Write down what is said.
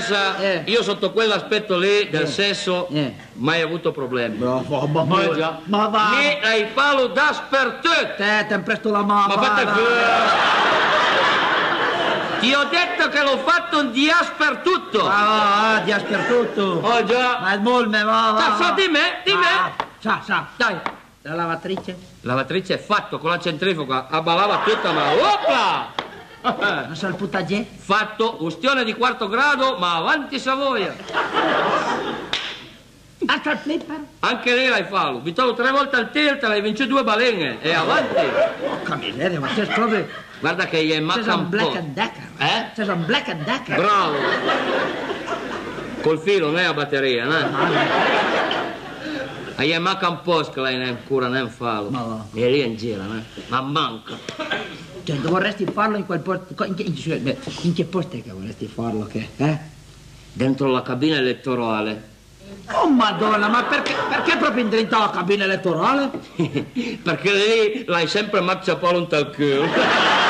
Sa, Eh. io sotto quell'aspetto lì del sesso Eh. mai avuto problemi. Bravo, ma, Ma già. ma va. Mi hai fallo dappertutto. Te, ti presto la mano. Ma fate va, fu- va. Ti ho detto che l'ho fatto un diaspertutto. Va, va, va, ti aspetto. Oh già. Ma il molme, va, va. Sa, di me, di me. Sa, sa. Dai. La lavatrice? Lavatrice è fatto con la centrifuga, abbalava tutta, ma opla! Non so il potager? Fatto, ustione di quarto grado, ma avanti Savoia. Altro il flipper? Anche lei l'hai fallo. Vi trovo tre volte al tilt, l'hai vinto due balene. E avanti. Porca miseria, ma sei proprio... Guarda che gli Sei manca un un Black and Decker. Eh? Sei un Black and Decker. Bravo. Col filo, non è a batteria, no? E gli manca un po' che lei ne ancora ne fallo. Ma va. E lì in giro, no? Ma manca. Cioè, vorresti farlo in quel posto... In che, in, in che posto è che vorresti farlo, che? Eh? Dentro la cabina elettorale. Oh madonna, ma perché, perché proprio dentro la cabina elettorale? Perché lì l'hai sempre marciapalo un tal culo.